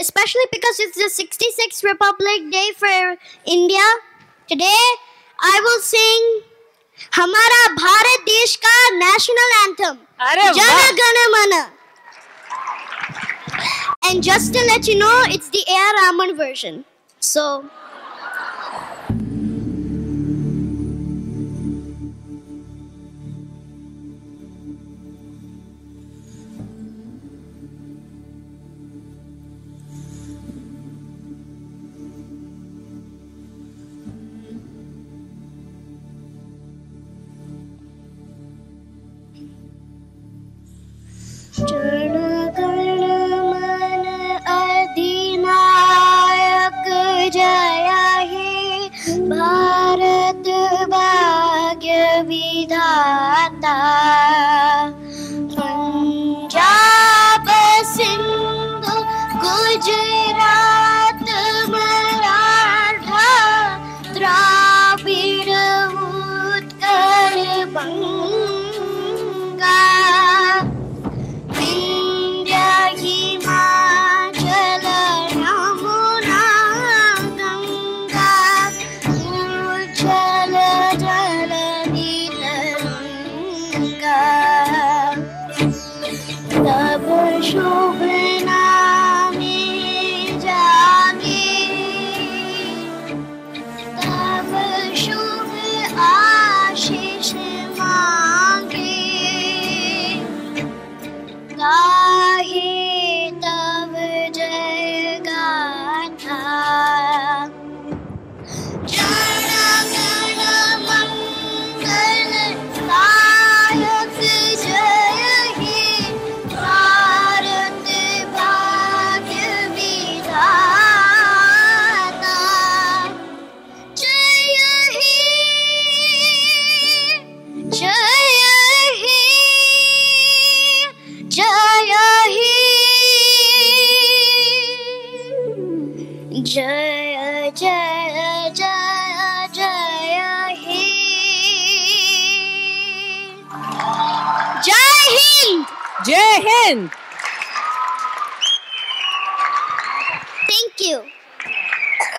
especially because it's the 66th Republic Day for India. Today, I will sing Hamara Bharat National Anthem. National anthem Jana Gana Mana And just to let you know, it's the A. R. Rahman version. So. إذا أتى Jai Hind. Thank you.